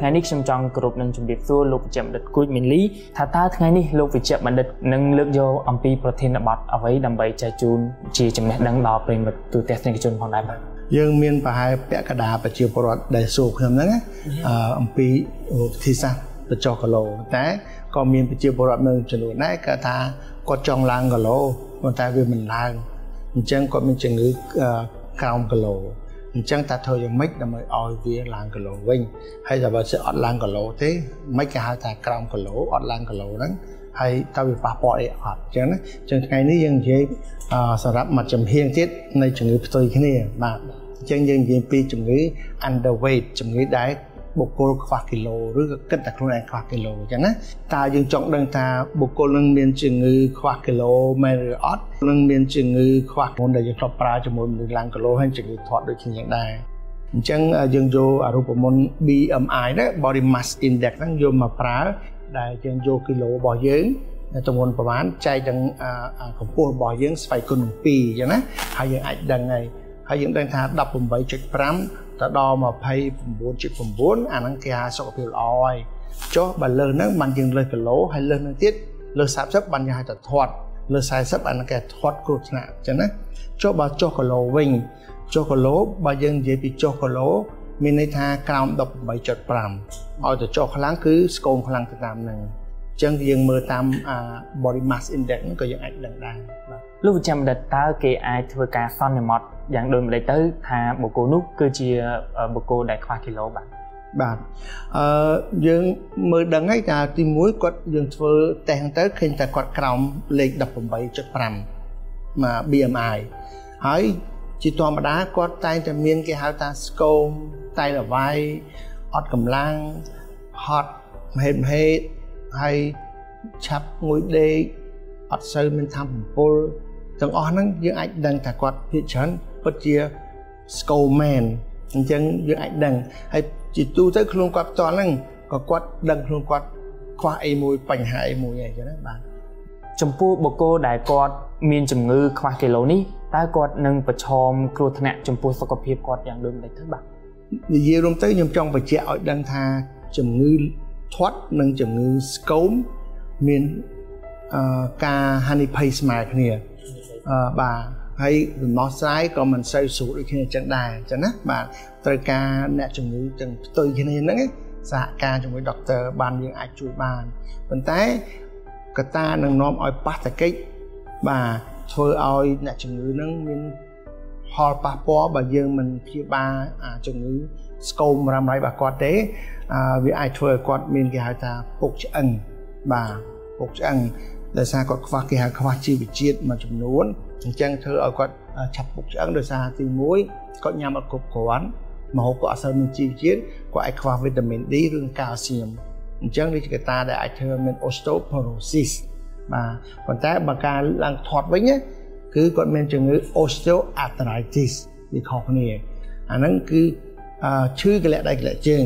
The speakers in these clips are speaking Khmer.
ថ្ងៃនេះខ្ញុំចង់គោរពនឹងជម្រាបសួរលោកវិជ្ជបណ្ឌិតគួចមីលីថាតើថ្ងៃនេះលោកវិជ្ជបណ្ឌិតនឹងលើកយកអំពីប្រធានបទអ្វីដើម្បីចែកជូនជាចំណេះដឹងដល់ប្រិយមិត្តទូទស្សនិកជនផងដែរបាទយើងមានប្រហែលពាក់កណ្ដាលប្រជាពលរដ្ឋដែលសួរខ្ញុំហ្នឹងអំពីវិធីសាស្ត្រទៅចុះគីឡូតែក៏មានប្រជាពលរដ្ឋនៅចំនួនដែរគាត់ថាគាត់ចង់ឡើងគីឡូប៉ុន្តែវាមិនឡើងអញ្ចឹងគាត់មានជំងឺក្រោមគីឡូ អញ្ចឹងតើធ្វើយ៉ាងម៉េចដើម្បីឲ្យវាឡើងគីឡូវិញហើយถ้าបើសិនអត់ឡើងគីឡូទេមិនគេហៅថាក្រោមគីឡូអត់ឡើងគីឡូហ្នឹងហើយតើវាប៉ះពាល់អីអត់អញ្ចឹងណាអញ្ចឹងថ្ងៃនេះយើងនិយាយសម្រាប់មួយចំហៀងទៀតនៃជំងឺផ្ទុយគ្នាបាទអញ្ចឹងយើងនិយាយពីជំងឺ underweight ជំងឺដែល បុគ្គលខ្វះគីឡូឬក៏គិតតែខ្លួនឯងខ្វះគីឡូអញ្ចឹងណាតើយើងចង់ដឹងថាបុគ្គលនឹងមានជំងឺខ្វះគីឡូមែនឬអត់នឹងមានជំងឺខ្វះមុនដែលយើងធ្លាប់ប្រើជាមួយមនុស្សឡើងគីឡូហើយជំងឺធាត់ដូចគ្នាដែរអញ្ចឹងយើងយកអរូបមន្ត BMI ណា Body Mass Index ហ្នឹងយកមកប្រើដែលយើងយកគីឡូរបស់យើងចំនួនប្រហែលចែកនឹងកម្ពស់របស់យើងស្វ័យគុណនឹង2អញ្ចឹងណាហើយយើងអាចដឹងហើយហើយយើងដឹងថា18.5 ទៅដល់29.9អាហ្នឹងគេហៅសុខភាពល្អហើយចុះបើលើសហ្នឹងបានយើងលើសគីឡូហើយលើសហ្នឹងទៀតលើស30បានយើងហៅថាធាត់លើស40អាហ្នឹងគេធាត់គ្រោះថ្នាក់អញ្ចឹងណាចុះបើចុះគីឡូវិញចុះគីឡូបើយើងនិយាយពីចុះគីឡូមានន័យថាក្រោម18.5ឲ្យទៅចុះខ្លាំងគឺស្គមខ្លាំងទៅតាមហ្នឹងចឹងយើងមើលតាម body mass index ហ្នឹងក៏យើងអាចដឹងដែរបាទលោកវិជ្ជបណ្ឌិតតើគេអាចធ្វើការសន្មត់ យ៉ាងដូចម្ដេចទៅថាបុគ្គលនោះគឺជាបុគ្គលដែលខ្វះគីឡូបាទបាទអឺយើងមើលដឹងហើយថាទី1គាត់យើងធ្វើតេស្តទៅឃើញតែគាត់ក្រោមលេខ18.5មក BMI ហើយជាធម្មតាគាត់តែងតែមានគេហៅថាស្គមតែលវាយអត់កម្លាំងហត់មហេតុមហេតុហើយឆាប់ងុយដេកអត់សូវមានធម៌បំពុលទាំងអស់ហ្នឹងយើងអាចដឹងថាគាត់ភាគច្រើន ពិតជាស្គរមែនអញ្ចឹងយើងអាចដឹងហើយជាទូទៅខ្លួនគាត់ផ្ទាល់ហ្នឹងក៏គាត់ដឹងខ្លួនគាត់ខ្វះអីមួយបញ្ហាអីមួយអញ្ចឹងណាបាទចំពោះបុគ្គលដែលគាត់មានជំងឺខ្វះគីឡូនេះតើគាត់នឹងប្រឈមគ្រោះថ្នាក់ចំពោះសុខភាពគាត់យ៉ាងដូចម្ដេចទៅបាទនិយាយរួមទៅខ្ញុំចង់បញ្ជាក់ឲ្យដឹងថាជំងឺធាត់និងជំងឺស្គមមានអឺការហានិភ័យស្មើគ្នាអឺបាទ ហើយដំណោះស្រាយក៏មិនសូវស្រួលដូចគ្នាអញ្ចឹងដែរអញ្ចឹងណាបាទត្រូវការអ្នកជំងឺទាំងផ្ទុយគ្នាហ្នឹងសហការជាមួយដុកទ័របានយើងអាចជួយបានប៉ុន្តែកត្តានឹងនាំឲ្យប៉ះទង្គិចបាទធ្វើឲ្យអ្នកជំងឺហ្នឹងមានផលប៉ះពាល់បើយើងមិនព្យាបាលជំងឺស្គមរ៉ាំរ៉ៃរបស់គាត់ទេវាអាចធ្វើឲ្យគាត់មានគេហៅថាពុកឆ្អឹងបាទពុកឆ្អឹងដោយសារគាត់ខ្វះគេហៅខ្វះជីវជាតិមួយចំនួន អញ្ចឹងធ្វើឲ្យគាត់ឆាប់ពុកឆ្អឹងដោយសារទី1គាត់ញ៉ាំអត់គ្រប់គ្រាន់ម្ហូបក៏អត់សូវមានជីវជាតិគាត់អាចខ្វះវីតាមីន D ឬកាល់ស្យូមអញ្ចឹងនេះជាកត្តាដែលអាចធ្វើមាន osteoporosis បាទប៉ុន្តែបើការឡើងធាត់វិញគឺគាត់មានជំងឺ osteoarthritis វាខុសគ្នាអាហ្នឹងគឺឈឺកលៈដៃកលៈជើង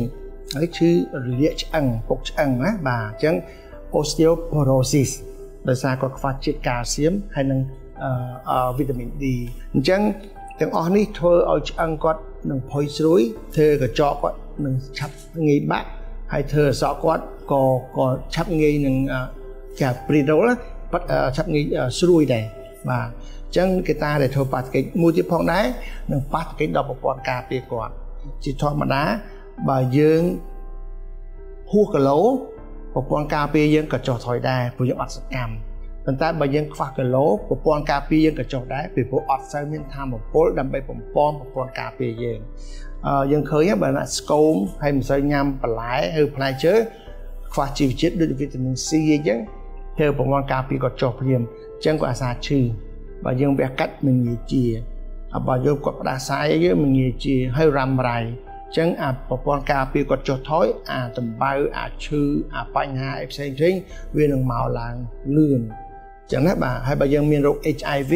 ហើយឈឺរលាកឆ្អឹងពុកឆ្អឹងណាបាទអញ្ចឹង osteoporosis ដោយសារគាត់ខ្វះជាតិកាល់ស្យូមហើយនិង វីតាមីន D អញ្ចឹងទាំងអស់នេះធ្វើឲ្យឆ្អឹងគាត់នឹងផុយស្រួយធ្វើកញ្ចក់គាត់នឹងឆាប់ងាយបាក់ហើយធ្វើអសក់គាត់ក៏ក៏ឆាប់ងាយនឹងចា pre-roll បាត់ឆាប់ងាយស្រួយដែរបាទអញ្ចឹងគេតាដែលធ្វើបាតុកិច្ចមួយទៀតផងដែរនឹងបាតុកិច្ចដល់ប្រព័ន្ធការពារគាត់ជាធម្មតាបើយើងហួសគីឡូប្រព័ន្ធការពារយើងក៏ចុះថយដែរព្រោះយើងអត់សកម្ម ប៉ុន្តែបើយើងខ្វះគីឡូប្រព័ន្ធការពារយើងក៏ចុះដែរពីព្រោះអត់សូវមានធម៌ពលដើម្បីបំពន់ប្រព័ន្ធការពារយើងអឺយើងឃើញបើណាស្គមហើយមិនសូវញ៉ាំបន្លែឬផ្លែឈើខ្វះជីវជាតិដូចវីតាមីន C អញ្ចឹងធ្វើប្រព័ន្ធការពារក៏ចុះព្រាមអញ្ចឹងក៏អាសាឈឺបើយើងវះកាត់មិនងាយជាបើយកគាត់ផ្ដាសាយយើងមិនងាយជាហើយរ៉ាំរ៉ៃចឹងអាប្រព័ន្ធការពារគាត់ចុះថយអាដំបៅអាឈឺអាបញ្ហាអីផ្សេងផ្សេងវានឹងមកឡើងលឿន ចឹងណាបាទហើយបើយើងមានរោគ HIV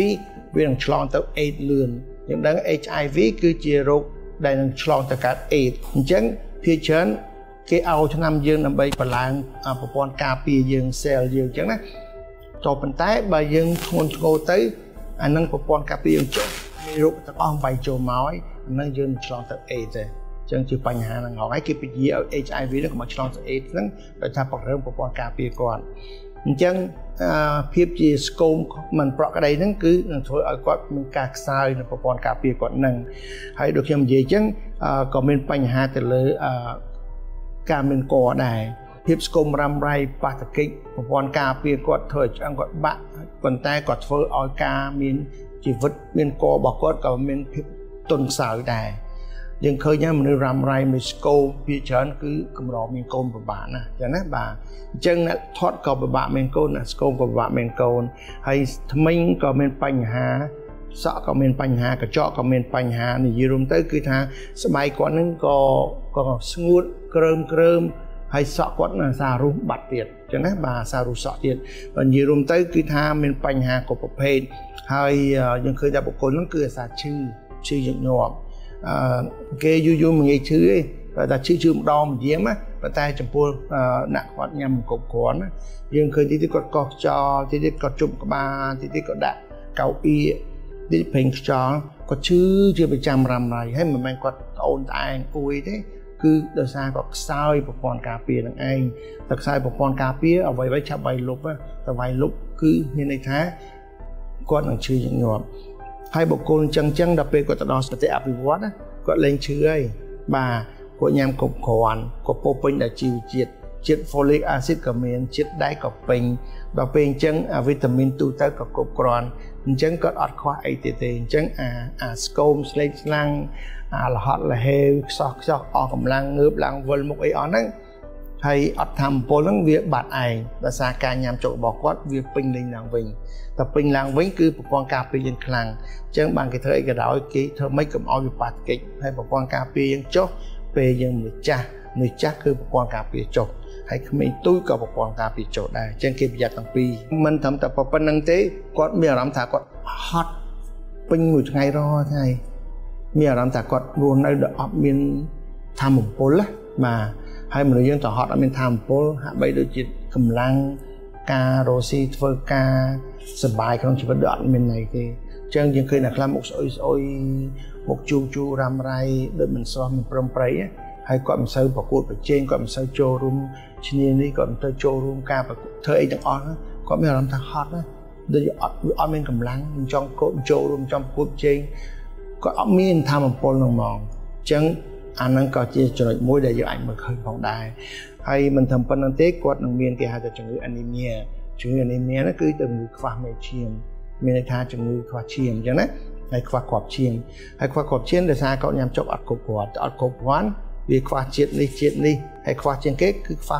វានឹងឆ្លងទៅ AIDS លឿនយើងដឹង HIV គឺជារោគដែលនឹងឆ្លងទៅកើត AIDS អញ្ចឹងភាគច្រើនគេឲ្យឆ្នាំយើងដើម្បីបន្លាងប្រព័ន្ធការពារយើង cell យើងអញ្ចឹងណាចុះប៉ុន្តែបើយើងធ្ងន់ធ្ងរទៅអានឹងប្រព័ន្ធការពារយើងចុះមានរោគទាំងអស់បាយចូលមកហើយអានឹងយើងឆ្លងទៅ AIDS ទេអចឹងជាបញ្ហាហ្នឹងហើយគេពជាឲ្យ HIV ហ្នឹងកុំឲ្យឆ្លងទៅ AIDS ហ្នឹងដោយថាបង្រើប្រព័ន្ធការពារគាត់អញ្ចឹង ភាពជាស្គមមិនប្រក្រតីហ្នឹងគឺនឹងធ្វើឲ្យគាត់មានការខ្សោយនៅប្រព័ន្ធការពារគាត់ហ្នឹងហើយដូចខ្ញុំនិយាយអញ្ចឹងក៏មានបញ្ហាទៅលើការមានកដែរភាពស្គមរ៉ាំរ៉ៃបាតកិច្ចប្រព័ន្ធការពារគាត់ធ្វើឲ្យឆ្អឹងគាត់បាក់ប៉ុន្តែគាត់ធ្វើឲ្យការមានជីវិតមានករបស់គាត់ក៏មានភាពទន់ខ្សោយដែរ យើងឃើញមនុស្សរ៉ាំរ៉ៃមួយស្គោពីច្រើនគឺកម្រមានកូនពិបាកណាស់ចឹងណាបាទអញ្ចឹងអ្នកធាត់ក៏ពិបាកមានកូនអ្នកស្គោក៏ពិបាកមានកូនហើយថ្មិញក៏មានបញ្ហាសក់ក៏មានបញ្ហាកញ្ចក់ក៏មានបញ្ហានិយាយរួមទៅគឺថាស្បែកគាត់នឹងក៏ក៏ស្ងួតក្រើមក្រើមហើយសក់គាត់អាសាររុះបាត់ទៀតអញ្ចឹងណាបាទអាសាររុះសក់ទៀតបើនិយាយរួមទៅគឺថាមានបញ្ហាគ្រប់ប្រភេទហើយយើងឃើញថាបុគ្គលហ្នឹងគឺអាសាឈឺឈឺញឹកញាប់អឺ គេយូរយូរមិនងាយឈឺទេបើតែឈឺឈឺម្ដងម្យាមណាប៉ុន្តែចំពោះអ្នកគាត់ញ៉ាំគ្រប់គ្រាន់ណាយើងឃើញទីទីគាត់កោះខ្យល់ទីទីគាត់ជុំក្បាលទីទីគាត់ដាក់កៅអីទីប្រេងខ្យល់គាត់ឈឺជាប្រចាំរ៉ាំរ៉ៃហើយមិនមែនគាត់ត្អូនត្អែងអួយទេគឺដោយសារគាត់ខ្សោយប្រព័ន្ធការពារនឹងឯងតែខ្សោយប្រព័ន្ធការពារអ្វីៗឆាប់វាយលុបតែវាយលុបគឺមានន័យថាគាត់នឹងឈឺញឹកញាប់ ហើយបុគ្គលអញ្ចឹងអញ្ចឹងដល់ពេលគាត់ទៅដល់ស្ថិតិអភិវឌ្ឍណាគាត់លែងឈឺហើយបាទគាត់ញ៉ាំគ្រប់គ្រាន់គាត់ពោពេញដោយជីវជាតិជាតិ folic acid ក៏មានជាតិដែកក៏ពេញដល់ពេលអញ្ចឹងវីតាមីនទូទៅក៏គ្រប់គ្រាន់អញ្ចឹងគាត់អត់ខ្វះអីទៀតទេអញ្ចឹងអាអាស្គមស្លេកស្លាំងអាលហត់លហេវខ្សោះខ្សោះអស់កម្លាំងងើបឡើងវិលមុខអីអស់ហ្នឹង ហើយអត់ធម្មពលហ្នឹងវាបាត់ឯងដោយសារការញ៉ាំចូលរបស់គាត់វាពេញលេញឡើងវិញតែពេញឡើងវិញគឺប្រព័ន្ធការពារយើងខ្លាំងអញ្ចឹងបានគេធ្វើអីក៏ដោយគេធ្វើម៉េចកុំឲ្យវាប៉ះទង្គិចហើយប្រព័ន្ធការពារយើងចុះពេលយើងមនុស្សចាស់មនុស្សចាស់គឺប្រព័ន្ធការពារចុះហើយក្មេងទូចក៏ប្រព័ន្ធការពារចុះដែរអញ្ចឹងគេប្រយ័ត្នទាំងពីរមិនត្រឹមតែប៉ុណ្្នឹងទេគាត់មានអារម្មណ៍ថាគាត់ហត់ពេញមួយថ្ងៃរាល់ថ្ងៃមានអារម្មណ៍ថាគាត់រស់នៅដោយអត់មានធម៌ពលណាបាទ ហើយមនុស្សយើងទៅហត់អត់មានធម៌ពលហាក់បីដូចជាកម្លាំងការរស់ស៊ីធ្វើការសបាយក្នុងជីវិតដូចអត់មានន័យទេអញ្ចឹងយើងឃើញតែខ្លះមុខស្អុយស្អុយមុខជូជូរ៉ាំរ៉ៃដូចមិនស្រស់មិនព្រមប្រៃហើយគាត់មិនសូវប្រកួតប្រជែងគាត់មិនសូវចូលរួមឈ្នានេះគាត់មិនទៅចូលរួមការប្រកួតធ្វើអីទាំងអស់គាត់មានអារម្មណ៍ថាហត់ណាដូចអត់អត់មានកម្លាំងមិនចង់កោតចូលរួមចង់ប្រកួតប្រជែងគាត់អត់មានធម៌ពលនឹងហ្មងអញ្ចឹង អាហ្នឹងក៏ជាចំណុចមួយដែលយើងអាចមើលឃើញផងដែរហើយមិនត្រឹមប៉ុណ្្នឹងទេគាត់នឹងមានគេហៅថាជំងឺអានីមៀជំងឺអានីមៀហ្នឹងគឺជំងឺខ្វះមេឈាមមានន័យថាជំងឺខ្វះឈាមអញ្ចឹងណាហើយខ្វះគ្រាប់ឈាមហើយខ្វះគ្រាប់ឈាមដោយសារគាត់ញ៉ាំចុកអត់គ្រប់គ្រាប់អត់គ្រប់គ្រាន់វាខ្វះជាតិនេះជាតិនេះហើយខ្វះជាងគេគឺខ្វះ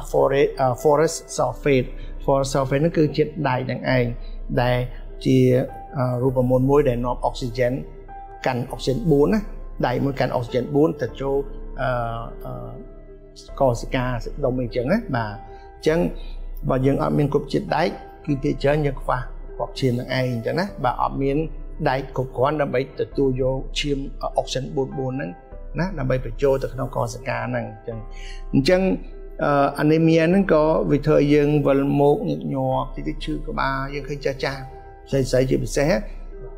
forest sulfate forest sulfate ហ្នឹងគឺជាតិដែកនឹងឯងដែលជារូបមន្តមួយដែលនាំអុកស៊ីហ្សែនកាន់អុកស៊ីហ្សែន4ណា ដៃមួយកាន់អុកស៊ីហ្សែន4ទៅចូលអឺកសិកាដុំអីចឹងណាបាទអញ្ចឹងបើយើងអត់មានគ្រប់ជាតិដែកគឺភាគច្រើនយើងខ្វះគ្រាប់ឈាមនឹងឯងអញ្ចឹងណាបើអត់មានដែកគ្រប់គ្រាន់ដើម្បីទទួលយកឈាមអុកស៊ីហ្សែន44ហ្នឹងណាដើម្បីបញ្ចូលទៅក្នុងកសិកាហ្នឹងអញ្ចឹងអញ្ចឹងអានីមៀហ្នឹងក៏វាធ្វើឲ្យយើងវិលមុខញឹកញាប់តិចតិចឈឺក្បាលយើងឃើញចាស់ចាស់ស្អីស្អីជាពិសេស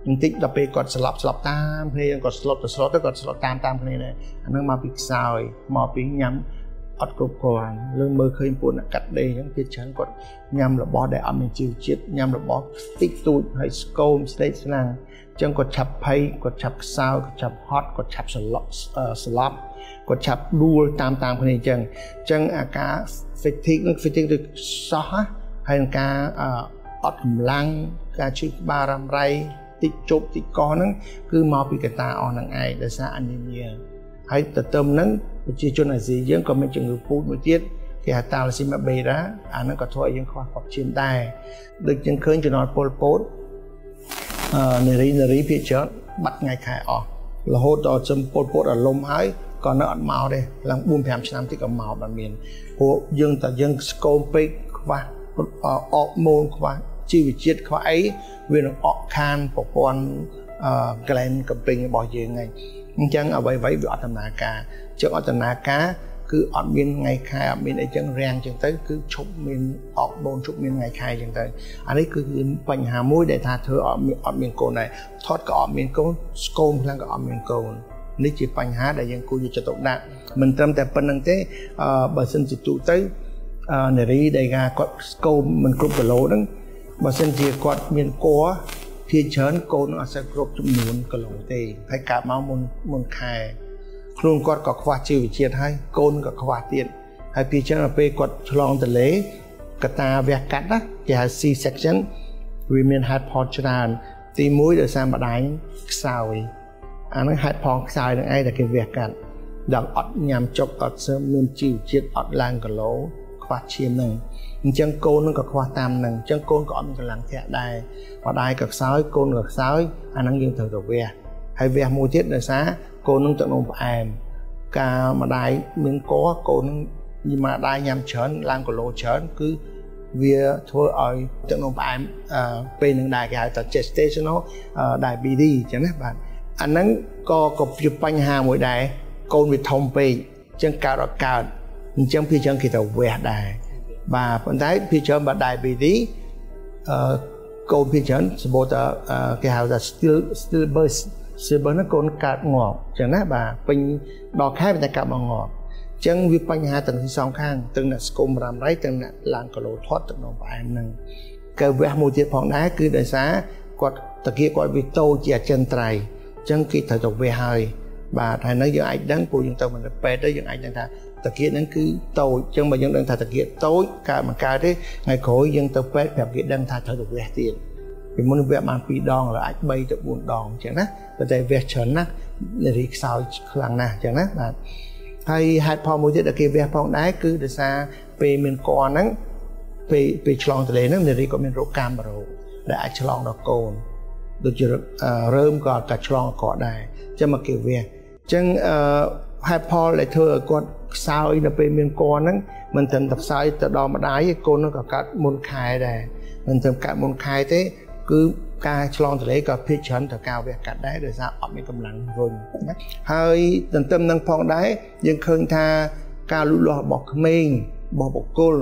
បន្តិចដល់ពេលគាត់ស្លាប់ស្លាប់តាមគ្នាគាត់ស្លុតទៅស្លុតទៅគាត់ស្លុតតាមតាមគ្នាដែរអានឹងមកពីខ្សោយមកពីញ៉ាំអត់គ្រប់គ្រាន់លើមើលឃើញពួកអ្នកកាត់ដេរអញ្ចឹងគេច្រើនគាត់ញ៉ាំរបស់ដែលអត់មានជីវជាតិញ៉ាំរបស់តិចតួចហើយស្គមស្ដេកស្លាំងអញ្ចឹងគាត់ឆាប់ភ័យគាត់ឆាប់ខ្សោយគាត់ឆាប់ហត់គាត់ឆាប់ស្លប់ស្លាប់គាត់ឆាប់ដួលតាមតាមគ្នាអញ្ចឹងអញ្ចឹងអាការ fatigue នឹង fatigue ដូចសោះហើយនឹងការអត់កម្លាំងការឈឺក្បាលរ៉ាំរ៉ៃ តិចជប់តិចកហ្នឹងគឺមកពីកតាអស់ហ្នឹងឯងដោយសារអានីមៀហើយទៅទៅហ្នឹងប្រជាជនអាស៊ីយើងក៏មានជំងឺពូជមួយទៀតគេហៅតាឡាស៊ីម៉ាបេរ៉ាអាហ្នឹងក៏ធ្វើឲ្យយើងខ្វះគ្រាប់ឈាមដែរដូចយើងឃើញចំណត់ពលពតអឺនារីនារីភាគច្រើនបាត់ថ្ងៃខែអស់រហូតដល់ចំពលពតអាលំហើយក៏នៅអត់មកទេឡើង4 5ឆ្នាំទៀតក៏មកបានមានព្រោះយើងតែយើងស្គមពេកខ្វះអកម៉ូនខ្វះ ជីវជាតិខ្វះអីវានឹងអកខានប្រព័ន្ធអឺ gland កំពេញរបស់យើងហ្នឹងអញ្ចឹងអ្វីៗវាអត់ដំណើរការជើងអត់ដំណើរការគឺអត់មានថ្ងៃខែអត់មានអីចឹងរាំងចឹងទៅគឺឈប់មានអកបូនឈប់មានថ្ងៃខែចឹងទៅអានេះគឺបញ្ហាមួយដែលថាធ្វើអត់មានអត់មានកូនដែរថតក៏អត់មានកូនស្គមខ្លាំងក៏អត់មានកូននេះជាបញ្ហាដែលយើងគួរយកចិត្តទុកដាក់មិនត្រឹមតែប៉ុណ្្នឹងទេអឺបើសិនជាទូទៅនារីដែលគាត់ស្គមមិនគ្រប់គីឡូហ្នឹង បើសិនជាគាត់មានគ័រភាគច្រើនកូនអត់សូវគ្រប់ចំនួនគីឡូទេហើយកើតមកមុនមុនខែខ្លួនគាត់ក៏ខ្វះជីវជាតិហើយកូនក៏ខ្វះទៀតហើយពីចឹងដល់ពេលគាត់ឆ្លងទលេកតាវះកាត់ណាគេហៅ C section វាមានហេតុផលច្រើនទី1ដោយសារម្ដាយខ្សោយអាហ្នឹងហេតុផលខ្សោយនឹងឯងដែលគេវះកាត់ដល់អត់ញ៉ាំចុកអត់សើមានជីវជាតិអត់ឡើងគីឡូខ្វះឈាមហ្នឹង អញ្ចឹងកូននឹងក៏ខ្វះតាមហ្នឹងអញ្ចឹងកូនក៏អត់មានកម្លាំងធាក់ដែរម្ដាយក៏ខ្សោយកូនក៏ខ្សោយអាហ្នឹងយើងត្រូវទៅវះហើយវះមួយទៀតដោយសារកូននឹងទឹកនោមផ្អែមការម្ដាយមានកកូននឹងម្ដាយញ៉ាំច្រើនឡើងគីឡូច្រើនគឺវាធ្វើឲ្យទឹកនោមផ្អែមពេលនឹងដែរគេហៅថា gestational diabetes អញ្ចឹងណាបាទអាហ្នឹងក៏ក៏ជាបញ្ហាមួយដែរកូនវាធំពេកអញ្ចឹងកើតអត់កើតអញ្ចឹងភាគច្រើនគេទៅវះដែរ បាទប៉ុន្តែភាគច្រើនបើ diabetes អឺកូនភាគច្រើនសម្បូរតែគេហៅថា still still birth still birth ហ្នឹងកូនកើតងាប់អញ្ចឹងណាបាទពេញដល់ខែតែកើតមកងាប់ចឹងវាបញ្ហាទាំងសងខាងទាំងអ្នកស្គមរ៉ាំរៃទាំងអ្នកឡើងគីឡូធាត់ទឹកនំផ្អែមហ្នឹងកើវះមួយទៀតផងដែរគឺដោយសារគាត់តាគៀគាត់វាតូចជាអចិន្ត្រៃយ៍ចឹងគេត្រូវទៅវះហើយបាទហើយនៅយើងអាចដឹងពួកយើងទៅមិនពេទ្យទៅយើងអាចដឹងថា តាគៀហ្នឹងគឺតូចចឹងបើយើងដឹងថាតាគៀតូចកើតមិនកើតទេថ្ងៃក្រោយយើងទៅពេទ្យប្រាប់គេដឹងថាត្រូវទៅវះទៀតពីមុនវះបាន2ដងហើយអាច3ទៅ4ដងចឹងណាប៉ុន្តែវះច្រើនណាស់នារីខ្សោយខ្លាំងណាស់ចឹងណាបាទហើយហេតុផលមួយទៀតដែលគេវះផងដែរគឺដោយសារពេលមានកហ្នឹងពេលពេលឆ្លងទន្លេហ្នឹងនារីក៏មានរោគកាមរោគដែលអាចឆ្លងដល់កូនដូចជារើមក៏អាចឆ្លងក៏ដែរអញ្ចឹងមកគេវះអញ្ចឹងអឺហេតុផលដែលធ្វើឲ្យគាត់ ខ្សោយនៅពេលមានកហ្នឹងមិនត្រឹមតែខ្សោយទៅដល់ម្ដាយកូននឹងក៏កើតមុនខែដែរមិនត្រឹមកើតមុនខែទេគឺការឆ្លងទន្លេក៏ភាគច្រើនទៅការវះកាត់ដែរដោយសារអត់មានកម្លាំងរុញណាហើយទន្ទឹមនឹងផងដែរយើងឃើញថាការលូតលាស់របស់ក្មេងរបស់បុគ្គល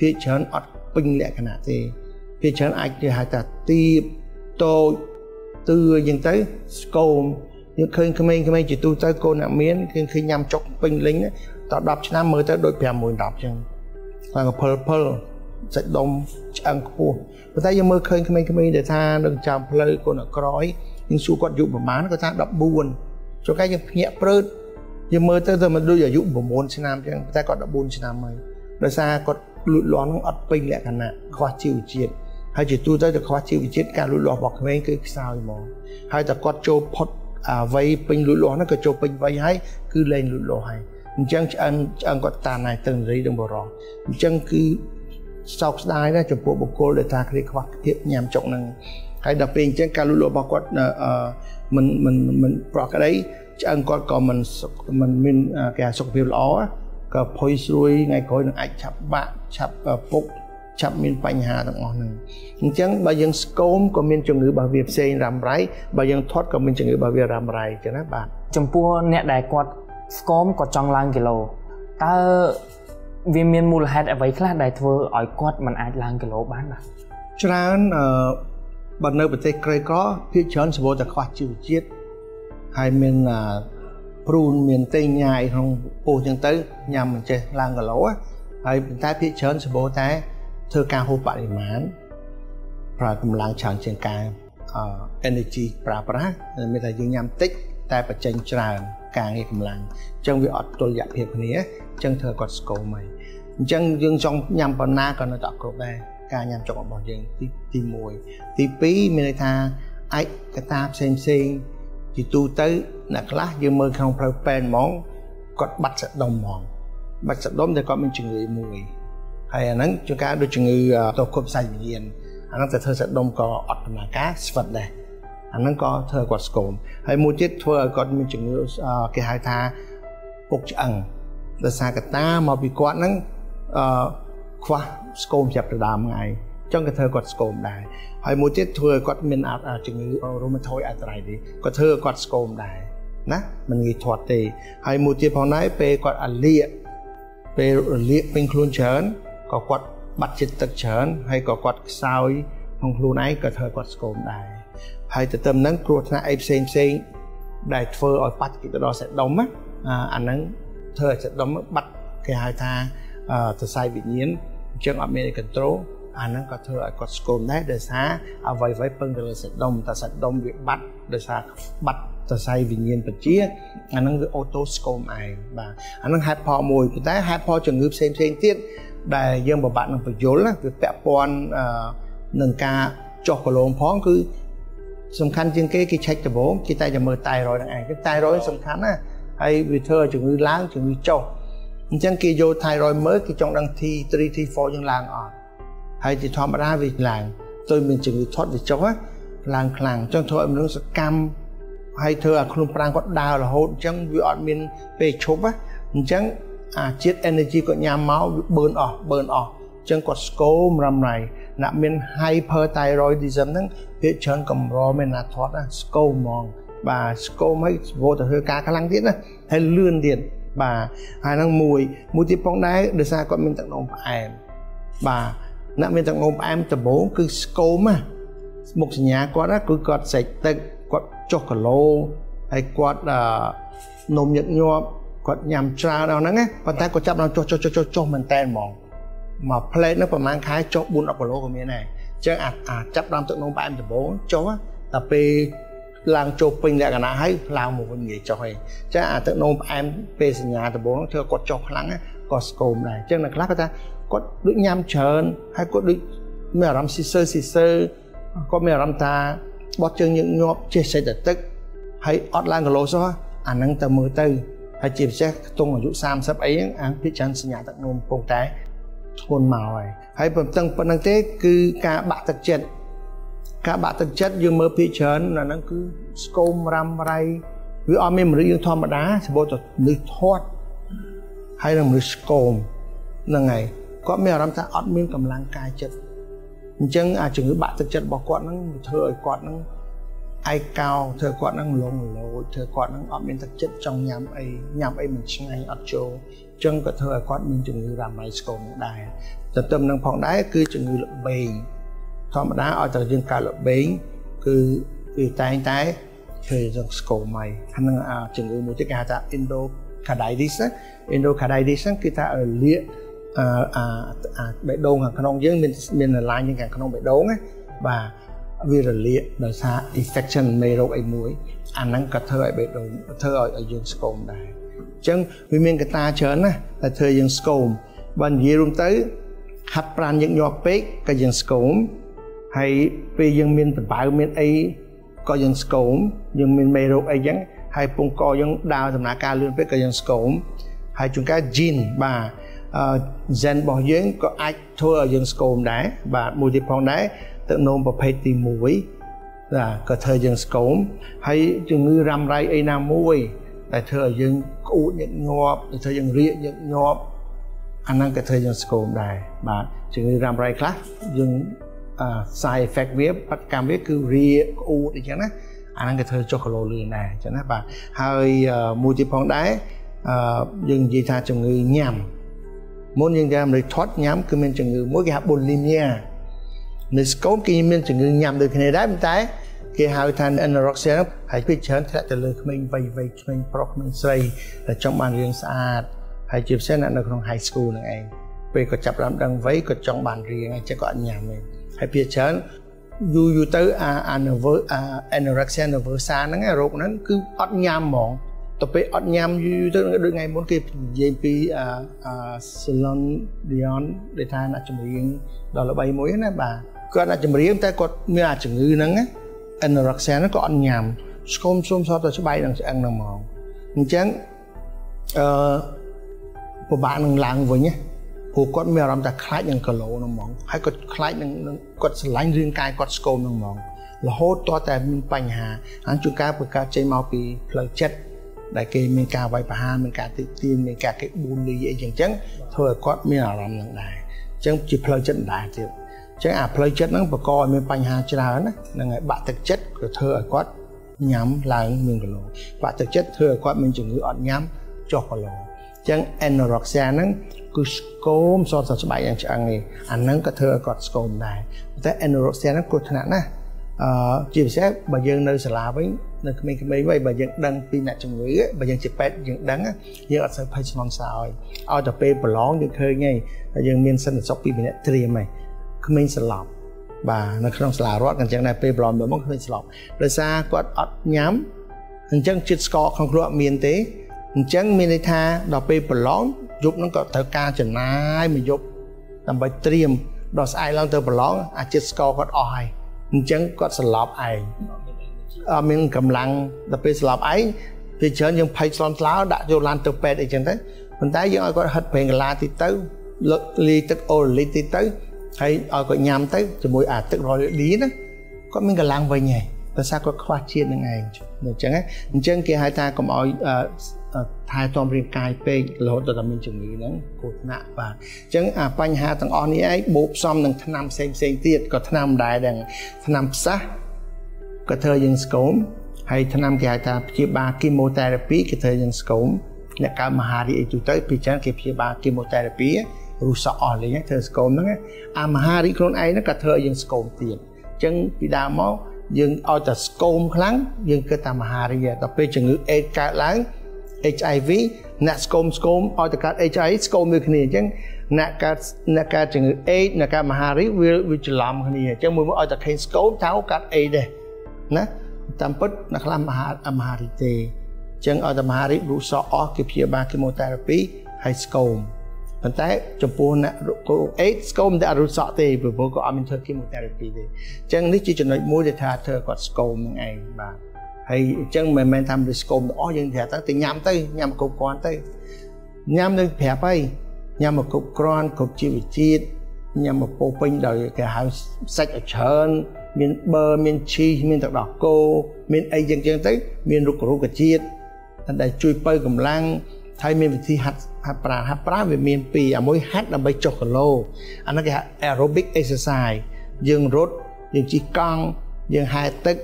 ភាគច្រើនអត់ពេញលក្ខណៈទេភាគច្រើនអាចគេហៅថាទៀបតូចទឿយ៉ាងទៅស្គមយើងឃើញក្មេងៗជាទូទៅកូនអ្នកមានគឺឃើញញ៉ាំចុកពេញលេង ត10ឆ្នាំមើលទៅដូច5 10អញ្ចឹងហើយក៏ផលផលសាច់ដុំឆ្អឹងខ្ពស់ប៉ុន្តែយើងមើលឃើញក្មេងៗដែលថានៅចាំផ្លូវកូនអក្រយយើងសួរគាត់អាយុប្រហែលគាត់ថា14ជួនកាលយើងភ្ញាក់ព្រឺតយើងមើលទៅទៅមិនដូចអាយុ9ឆ្នាំចឹងតែគាត់14ឆ្នាំហើយដោយសារគាត់លូតលាស់នឹងអត់ពេញលក្ខណៈខ្វះជីវជាតិហើយជាទូទៅទៅខ្វះជីវជាតិការលូតលាស់របស់ក្មេងគឺខ្សោយហ្មងហើយតែគាត់ចូលផុតវ័យពេញលូតលាស់ហ្នឹងក៏ចូលពេញវ័យហើយគឺលែងលូតលាស់ហើយ អញ្ចឹងឆ្អឹងឆ្អឹងគាត់តាមណៃទឹករីនឹងបរោះអញ្ចឹងគឺសោកស្ដាយណាស់ចំពោះបុគ្គលដែលថាគ្នាខ្វះភាពញ៉ាំចុកហ្នឹងហើយដល់ពេលអញ្ចឹងការលូតលាស់របស់គាត់មិនមិនមិនប្រក្តីឆ្អឹងគាត់ក៏មិនមិនមានគេសុខភាពល្អក៏ភុយស្រួយថ្ងៃក្រោយនឹងអាចឆាប់បាក់ឆាប់ពុកឆាប់មានបញ្ហាទាំងអស់ហ្នឹងអញ្ចឹងបើយើងស្គមក៏មានជំងឺរបស់វាផ្សេងរ៉ាំរ៉ៃបើយើងធាត់ក៏មានជំងឺរបស់វារ៉ាំរ៉ៃអញ្ចឹងណាបាទចំពោះអ្នកដែលគាត់ ស្គមក៏ចង់ឡើងគីឡូតើវាមានមូលហេតុអ្វីខ្លះដែលធ្វើឲ្យគាត់មិនអាចឡើងគីឡូបានបាទច្រើនអឺបើនៅប្រទេសក្រីក្រភាគច្រើនសម្បូរតែខ្វះជីវជាតិហើយមានព្រូនមានតេងញ៉ាយក្នុងពោះចឹងទៅញ៉ាំមិនចេះឡើងគីឡូហើយប៉ុន្តែភាគច្រើនសម្បូរតែធ្វើការហូបបរិមាណប្រើកម្លាំងច្រើនជាងការ energy ប្រើប្រាស់មានតែយើងញ៉ាំតិចតែបញ្ចេញច្រើន ការងារកម្លាំងអញ្ចឹងវាអត់តុល្យភាពគ្នាអញ្ចឹងធ្វើគាត់ស្គមហើយអញ្ចឹងយើងចង់ញ៉ាំប៉ុណ្ណាក៏នៅតែគ្រប់ដែរការញ៉ាំចុករបស់យើងទីទី1ទី2មានន័យថាអាចកតាផ្សេងផ្សេងទីទូទៅអ្នកខ្លះយើងមើលក្នុងផ្លូវពេនហ្មងគាត់បាត់សដុំហ្មងបាត់សដុំតែគាត់មានជំងឺមួយហើយអាហ្នឹងជួនកាលដូចជំងឺតគប់សាច់វិញ្ញាណអាហ្នឹងតែធ្វើសដុំក៏អត់ដំណើរការស្វិតដែរ អាហ្នឹងក៏ធ្វើគាត់ស្គមហើយមួយទៀតធ្វើឲ្យគាត់មានជំងឺគេហៅថាពុកឆ្អឹងដោយសារកតាមកពីគាត់ហ្នឹងអឺខ្វះស្គមចាប់ទៅដើមថ្ងៃចង់ក៏ធ្វើគាត់ស្គមដែរហើយមួយទៀតធ្វើឲ្យគាត់មានជំងឺ rheumatoid arthritis គាត់ធ្វើឲ្យគាត់ស្គមដែរណាមិនងាយធាត់ទេហើយមួយទៀតផងដែរពេលគាត់អាលៀកពេលរលាកពេញខ្លួនច្រើនក៏គាត់បាត់ចិត្តទឹកច្រើនហើយក៏គាត់ខ្សោយក្នុងខ្លួនឯងក៏ធ្វើគាត់ស្គមដែរ ហើយទៅទៅនឹងគ្រោះថ្នាក់អីផ្សេងផ្សេងដែលធ្វើឲ្យបាត់កិច្ចទៅដល់សាច់ដុំណាអាហ្នឹងធ្វើឲ្យសាច់ដុំបាត់គេហៅថាសរសៃវិញ្ញាណអញ្ចឹងអត់មាន control អាហ្នឹងក៏ធ្វើឲ្យគាត់ស្គមដែរដោយសារអ្វីអ្វីពឹងទៅលើសាច់ដុំតែសាច់ដុំវាបាត់ដោយសារបាត់សរសៃវិញ្ញាណបជាអាហ្នឹងវាអូតូស្គមឯងបាទអាហ្នឹងហេតុផលមួយប៉ុន្តែហេតុផលជំងឺផ្សេងផ្សេងទៀតដែលយើងពិបាកនឹងបញ្យល់ណាគឺពាក់ព័ន្ធនឹងការចុះគីឡូផងគឺ សំខាន់ជាងគេគេឆែកដំបូងគេតែតែមើលតៃរ៉ុយនឹងឯងគឺតៃរ៉ុយសំខាន់ណាហើយវាធ្វើឲ្យជំងឺឡើងជំងឺចុះអញ្ចឹងគេយក thyroid មើលគេចង់ដឹង T3 T4 យើងឡើងអត់ហើយជាធម្មតាវាឡើងទៅមានជំងឺធាត់វាចុះឡើងខ្លាំងចង់ធ្វើឲ្យមនុស្សសកម្មហើយធ្វើឲ្យខ្លួនប្រាំងគាត់ដើររហូតអញ្ចឹងវាអត់មានពេលឈប់អញ្ចឹងអាជាតិ energy គាត់ញ៉ាំមកវា burn អស់ burn អស់អញ្ចឹងគាត់ស្គមរ៉ាំរ៉ៃ អ្នកមាន hyperthyroidism ហ្នឹងវាច្រើនកម្រមានណាធាត់ណាស្គមហ្មងបាទស្គមឲ្យវោទៅធ្វើការខ្លាំងទៀតណាហើយលឿនទៀតបាទហើយហ្នឹងមួយមួយទៀតផងដែរដោយសារគាត់មានទឹកនោមផ្អែមបាទអ្នកមានទឹកនោមផ្អែមដំបូងគឺស្គមណាមុខសញ្ញាគាត់ណាគឺគាត់សេចទឹកគាត់ចុះគីឡូហើយគាត់នំញឹកញាប់គាត់ញ៉ាំច្រើនដល់ហ្នឹងណាប៉ុន្តែគាត់ចាប់ដល់ចុះចុះចុះចុះចុះមែនតែនហ្មង មួយផ្លេតនោះប្រហែលខែចុះ4 10គីឡូក៏មានដែរអញ្ចឹងអាចាប់ដល់ទឹកនោមផ្អែមដំបូងចុះតែពេលឡើងចូលពេញលក្ខណៈហើយឡើងមកវិញងាយចុះឯងចាអាទឹកនោមផ្អែមពេលសញ្ញាដំបូងធ្វើគាត់ចុះខ្លាំងក៏ស្គមដែរអញ្ចឹងនៅខ្លះគាត់ថាគាត់ដូចញ៉ាំច្រើនហើយគាត់ដូចមានអារម្មណ៍ស៊ីសើស៊ីសើគាត់មានអារម្មណ៍ថាបត់ជើងញឹកញាប់ចេះសេចតែទឹកហើយអត់ឡើងគីឡូសោះអាហ្នឹងទៅមើលទៅហើយជាពិសេសខ្ទង់អាយុ30អីហ្នឹងអាភាគច្រើនសញ្ញាទឹកនោមកំពុងតែ ធ្ងន់មកហើយហើយប៉ុន្តែប៉ុណ្្នឹងទេ គឺការបាក់ទឹកចិត្តការបាក់ទឹកចិត្តយើងមើលភាគច្រើនអាហ្នឹងគឺស្គមរ៉ាំរ៉ៃវាអត់មានមនុស្សយើងធម្មតាសម្បូរតែមនុស្សធាត់ហើយនឹងមនុស្សស្គមហ្នឹងហើយគាត់មានអារម្មណ៍ថាអត់មានកម្លាំងកាយចិត្តអញ្ចឹងអាជំងឺបាក់ទឹកចិត្តរបស់គាត់ហ្នឹងធ្វើឲ្យគាត់ហ្នឹងឯកោធ្វើគាត់ហ្នឹងលងលោចធ្វើគាត់ហ្នឹងអត់មានទឹកចិត្តចង់ញ៉ាំអីញ៉ាំអីមិនឆ្ងាញ់អត់ចូលអញ្ចឹងក៏ធ្វើឲ្យគាត់មានជំងឺរ៉ាម៉ៃស្គមដែរទន្ទឹមនឹងផងដែរគឺជំងឺល្បែងធម្មតាឲ្យតែយើងកើតល្បែងគឺវាតែងតែធ្វើយើងស្គមហើយហ្នឹងជំងឺមួយទៀតគេហៅថា endocarditis endocarditis គឺថាលាកអាអាបេះដូងខាងក្នុងយើងមានមានឡាញជាងខាងក្នុងបេះដូងណាបាទវារលាកដោយសារ infection មេរោគអីមួយអាហ្នឹងក៏ធ្វើឲ្យបេះដូងធ្វើឲ្យយើងស្គមដែរអញ្ចឹងវាមានកត្តាច្រើនណាស់ដែលធ្វើយើងស្គមបើនិយាយរួមទៅហាត់ប្រាណយើងញាប់ពេកក៏យើងស្គមហើយពេលយើងមានដបៅមានអីក៏យើងស្គមយើងមានមេរោគអីចឹងហើយពងកយើងដើរដំណើរការលឿនពេកក៏យើងស្គមហើយជួនកាល gene បាទ gen របស់យើងក៏អាចធ្វើឲ្យយើងស្គមដែរបាទមួយទៀតផងដែរទឹកនោមប្រភេទទី1បាទក៏ធ្វើយើងស្គមហើយជំងឺរ៉ាំរ៉ៃអីណាមួយ ដែលធ្វើឲ្យយើងក្អួតញឹកញាប់ធ្វើយើងរាកញឹកញាប់អាហ្នឹងក៏ធ្វើយើងស្គមដែរបាទជំងឺរ៉ាំរ៉ៃខ្លះយើងអឺ side effect វាបាត់កម្មវាគឺរាកក្អួតអីចឹងណាអាហ្នឹងក៏ធ្វើចុះគីឡូលឿនដែរអញ្ចឹងណាបាទហើយមួយទៀតផងដែរអឺយើងនិយាយថាជំងឺញ៉ាំមុនយើងថាមនុស្សធាត់ញ៉ាំគឺមានជំងឺមួយគេហៅ bulimia នៅស្គមគេមានជំងឺញ៉ាំដូចគ្នាដែរប៉ុន្តែ គេហៅថា anorexia ហើយពីច្រើនធ្លាក់ទៅលើក្មេងវ័យវ័យក្មេងប្រុសក្មេងស្រីដែលចង់បានរឿងស្អាតហើយជាពិសេសនៅក្នុង high school ហ្នឹងឯងពេលគាត់ចាប់ដើមដឹងវ័យគាត់ចង់បានរៀងអញ្ចឹងគាត់អត់ញ៉ាំទេហើយពីច្រើនយូរយូរទៅអាអា nervous anorexia nervosa ហ្នឹងរោគហ្នឹងគឺអត់ញ៉ាំហ្មងទៅពេលអត់ញ៉ាំយូរទៅដូចថ្ងៃមុនគេនិយាយពីអា Salon Dion ដែលថាអ្នកចម្រៀងដ៏ល្បីមួយណាបាទគាត់អ្នកចម្រៀងតែគាត់មានអាជំងឺហ្នឹង anorexia ហ្នឹងក៏អត់ញ៉ាំស្គមសុំសតទៅស្បែកនឹងឆ្អឹងហ្នឹងហ្មងអញ្ចឹងអឺពិបាកនឹងឡើងវិញណាព្រោះគាត់មានអារម្មណ៍ថាខ្លាចនឹងគីឡូហ្នឹងហ្មងហើយគាត់ខ្លាចនឹងគាត់ស្រឡាញ់រាងកាយគាត់ស្គមហ្នឹងហ្មងរហូតតតែមានបញ្ហាហើយជួនកាលបង្កើតចេញមកពីផ្លូវចិត្តដែលគេមានការវាយប្រហារមានការទីទាញមានការគេប៊ូលីអីចឹងចឹងធ្វើឲ្យគាត់មានអារម្មណ៍នឹងដែរអញ្ចឹងជាផ្លូវចិត្តដែរទៀតអញ្ចឹងអាផ្លូវចិត្តហ្នឹងបង្កឲ្យមានបញ្ហាច្រើនណាហ្នឹងហើយបាក់ទឹកចិត្តក៏ធ្វើឲ្យគាត់ញ៉ាំឡើងមានគីឡូបាក់ទឹកចិត្តធ្វើឲ្យគាត់មានជំងឺអត់ញ៉ាំចុះគីឡូអញ្ចឹង anorexia ហ្នឹងគឺស្គមសតស្បែកយ៉ាងឆ្អឹងនេះអាហ្នឹងក៏ធ្វើឲ្យគាត់ស្គមដែរតែ anorexia ហ្នឹងគ្រោះថ្នាក់ណាស់អឺជាពិសេសបើយើងនៅសាលាវិញនៅក្មេងៗវិញបើយើងដឹងពីអ្នកជំងឺបើយើងជាពេទ្យយើងដឹងយើងអត់សូវភ័យស្លន់ស្លោឲ្យឲ្យតែពេលប្រឡងយើងឃើញហើយយើងមានសិនសុខពីម្នាក់ត្រៀមហើយ ក្មេងស្លាប់បាទនៅក្នុងសាលារដ្ឋអញ្ចឹងដែរពេលប្រឡងមកឃើញស្លាប់ដោយសារគាត់អត់ញ៉ាំអញ្ចឹងជាតិស្ករក្នុងខ្លួនអត់មានទេអញ្ចឹងមានន័យថាដល់ពេលប្រឡងយប់ហ្នឹងក៏ត្រូវការចំណាយមួយយប់ដើម្បីត្រៀមដល់ស្អែកឡើងទៅប្រឡងអាជាតិស្ករគាត់អស់ហើយអញ្ចឹងគាត់ស្លាប់ឯងអត់មានកម្លាំងដល់ពេលស្លាប់ឯងពេលច្រើនយើងភ័យស្លន់ស្លោដាក់យកឡានទៅពេទ្យអីចឹងទៅប៉ុន្តែយើងឲ្យគាត់ហិតប្រេងកាឡាតិចទៅលីទឹកអូលីតិចទៅ ហើយឲ្យគាត់ញ៉ាំទៅជាមួយអាទឹករយឌីណាគាត់មានកម្លាំងវិញហើយដោយសារគាត់ខ្វះជាតិនឹងឯងអញ្ចឹងអញ្ចឹងគេហៅថាកុំឲ្យថែទាំរាងកាយពេករហូតដល់តែមានជំងឺហ្នឹងគ្រោះថ្នាក់បាទអញ្ចឹងអាបញ្ហាទាំងអស់នេះឯងបូកផ្សំនឹងថ្នាំផ្សេងផ្សេងទៀតក៏ថ្នាំដែរដែរថ្នាំផ្សះក៏ធ្វើយើងស្គមហើយថ្នាំគេហៅថាព្យាបាលគីម៉ូតែរ៉ាពីគេធ្វើយើងស្គមអ្នកកើតមហារីកអីទូទៅពីច្រើនគេព្យាបាលគីម៉ូតែ រ៉ាពីរូសក់អស់លេងធ្វើស្គមហ្នឹងអាមហារីកខ្លួនឯងហ្នឹងក៏ធ្វើឲ្យយើងស្គមទៀតអញ្ចឹងពីដើមមកយើងឲ្យតែស្គមខ្លាំងយើងគិតតែមហារីកដល់ពេលជំងឺអេដកើតឡើង HIV អ្នកស្គមស្គមឲ្យទៅកើត HIV ស្គមដូចគ្នាអញ្ចឹងអ្នកកើតអ្នកកើតជំងឺ AIDS អ្នកកើតមហារីកវាវាច្រឡំគ្នាអញ្ចឹងមួយមកឲ្យតែឃើញស្គមថាកើត AIDS ដែរណាតាមពិតអ្នកខ្លះមហាមហារីកទេអញ្ចឹងឲ្យតែមហារីករូបសក់អស់គេព្យាបាលគីម៉ូតែរ៉ាពីហើយស្គម ប៉ុន្តែចំពោះអ្នកកូអេតស្គមតែអត់រុសក់ទេព្រោះក៏អត់មានធ្វើគីម៉ូតែរ៉ាពីទេអញ្ចឹងនេះជាចំណុចមួយដែលថាធ្វើគាត់ស្គមនឹងឯងបាទហើយអញ្ចឹងមិនមែនថាវាស្គមទាំងអស់យើងប្រាប់ទៅទៅញ៉ាំទៅញ៉ាំគ្រប់គ្រាន់ទៅញ៉ាំនឹងប្រាប់ហើយញ៉ាំមកគ្រប់គ្រាន់គ្រប់ជីវជាតិញ៉ាំមកពោពេញដោយគេហៅសាច់ឲ្យច្រើនមានប៊ឺមានឈីសមានទឹកដោះគោមានអីយ៉ាងចឹងទៅមានរុក្ខរុក្ខជាតិដែលជួយបើកម្លាំង ហើយមានវិធីហាត់ហាត់ប្រាណហាត់ប្រាណវាមានពីរអាមួយហាត់ដើម្បីចុះគីឡូអានោះគេហៅ aerobic exercise យើងរត់យើងជិះកង់យើងហែទឹក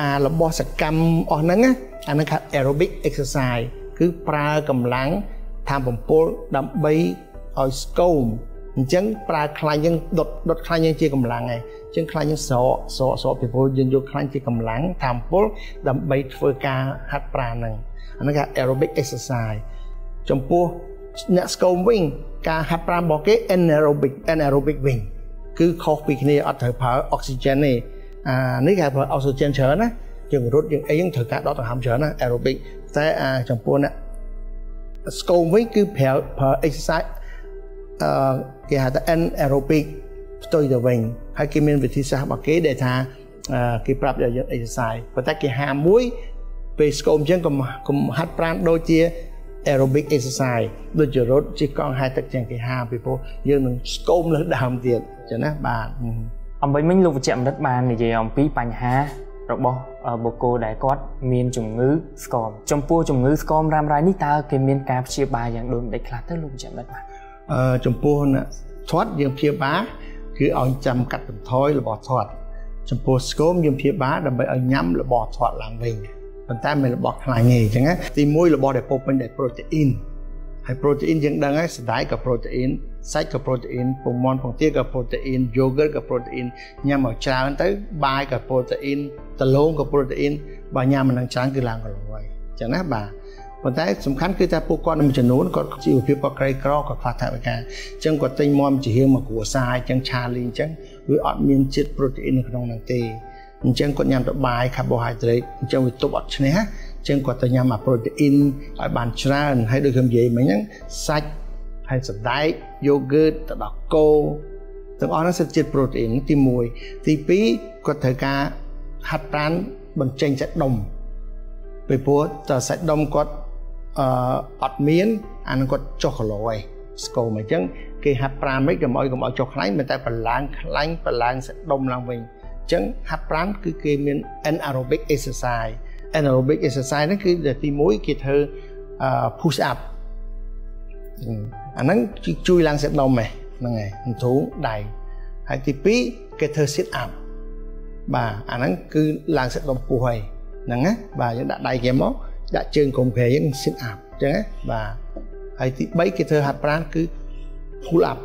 អារបស់សកម្មអស់ហ្នឹងអាហ្នឹងហៅ aerobic exercise គឺប្រើកម្លាំងតាមបំពល់ដើម្បីឲ្យស្គមអញ្ចឹងប្រើខ្លាញ់យើងដុតដុតខ្លាញ់យើងជាកម្លាំងឯងអញ្ចឹងខ្លាញ់យើងស្រកស្រកស្រកពីព្រោះយើងយកខ្លាញ់ជាកម្លាំងតាមពលដើម្បីធ្វើការហាត់ប្រាណហ្នឹងអាហ្នឹងគេ aerobic exercise ចំពោះអ្នកស្គមវិញការហាត់ប្រាណរបស់គេ anaerobic anaerobic វិញគឺខុសពីគ្នាអត់ត្រូវប្រើអុកស៊ីហ្សែនទេអានេះគេប្រើអុកស៊ីហ្សែនច្រើនណាយើងរត់យើងអីយើងត្រូវការដកដង្ហើមច្រើនណា aerobic តែអាចំពោះអ្នកស្គមវិញគឺប្រើប្រើ exercise អឺគេហៅថា anaerobic ផ្ទុយទៅវិញហើយគេមានវិធីសាស្ត្ររបស់គេដែលថាគេប្រាប់ឲ្យយើង exercise ប៉ុន្តែគេហាមមួយពេលស្គមអញ្ចឹងកុំកុំហាត់ប្រាណដូចជា aerobic exercise ដូចជារត់ជិះកង់ហែទឹកចឹងគេហាពីព្រោះយើងនឹងស្គមលើដើមទៀតចឹងណាបាទអំបីមិញលោកវិជ្ជបណ្ឌិតបាននិយាយអំពីបញ្ហារបស់បុគ្គលដែលគាត់មានជំងឺស្គមចំពោះជំងឺស្គមរ៉ាំរ៉ៃនេះតើគេមានការព្យាបាលយ៉ាងដូចម្ដេចខ្លះទៅលោកវិជ្ជបណ្ឌិតបាទអឺចំពោះធាត់យើងព្យាបាលគឺឲ្យចាំកាត់បន្ថយរបស់ធាត់ចំពោះស្គមយើងព្យាបាលដើម្បីឲ្យញ៉ាំរបស់ធាត់ឡើងវិញ ប៉ុន្តែមិនរបស់ខ្លាញ់ទេអញ្ចឹងណាទី1របស់ដែលពោពេញដោយប្រូតេអ៊ីនហើយប្រូតេអ៊ីនយើងដឹងហើយសណ្តែកក៏ប្រូតេអ៊ីនសាច់ក៏ប្រូតេអ៊ីនពងមាន់ពងទាក៏ប្រូតេអ៊ីនយូហ្គើតក៏ប្រូតេអ៊ីនញ៉ាំមកច្រើនទៅបាយក៏ប្រូតេអ៊ីនដលងក៏ប្រូតេអ៊ីនបើញ៉ាំមិននឹងច្រើនគឺឡើងគីឡូហើយអញ្ចឹងណាបាទប៉ុន្តែសំខាន់គឺថាពួកគាត់មួយចំនួនគាត់ជីវភាពគាត់ក្រីក្រគាត់ខ្វះថវិកាអញ្ចឹងគាត់ទិញមាំជាហៀងមកគ្រួសារអញ្ចឹងឆាលីអញ្ចឹងវាអត់មានជាតិប្រូតេអ៊ីននៅក្នុងនោះទេ អញ្ចឹងគាត់ញ៉ាំតែបាយ carbohydrate អញ្ចឹងវាទប់អត់ឈ្នះអញ្ចឹងគាត់ទៅញ៉ាំអាប្រូតេអ៊ីនឲ្យបានច្រើនហើយដូចខ្ញុំនិយាយមិញហ្នឹងសាច់ហើយសណ្ដែកយូហ្គើតទឹកដោះគោទាំងអស់ហ្នឹងសិតជាតិប្រូតេអ៊ីនទី1ទី2គាត់ត្រូវការហាត់ប្រាណបញ្ចេញសាច់ដុំពីព្រោះតើសាច់ដុំគាត់អឺអត់មានអានឹងគាត់ចុះគីឡូហើយស្គមអញ្ចឹងគេហាត់ប្រាណមិនកុំឲ្យកុំឲ្យចុះខ្លាញ់តែបន្លាងខ្លាញ់បន្លាងសាច់ដុំឡើងវិញអញ្ចឹងហាត់ប្រាណគឺគេមាន anaerobic exercise anaerobic exercise ហ្នឹងគឺទី1គេធ្វើ push up អាហ្នឹងជួយឡើងសាច់ដុំហ្នឹងហើយធូរដៃហើយទី2គេធ្វើ sit up បាទអាហ្នឹងគឺឡើងសាច់ដុំពោះហើយហ្នឹងណាបាទយើងដាក់ដៃគេមកដាក់ជើងកុំក្រែង sit up អញ្ចឹងណាបាទហើយទី3គេធ្វើហាត់ប្រាណគឺ pull up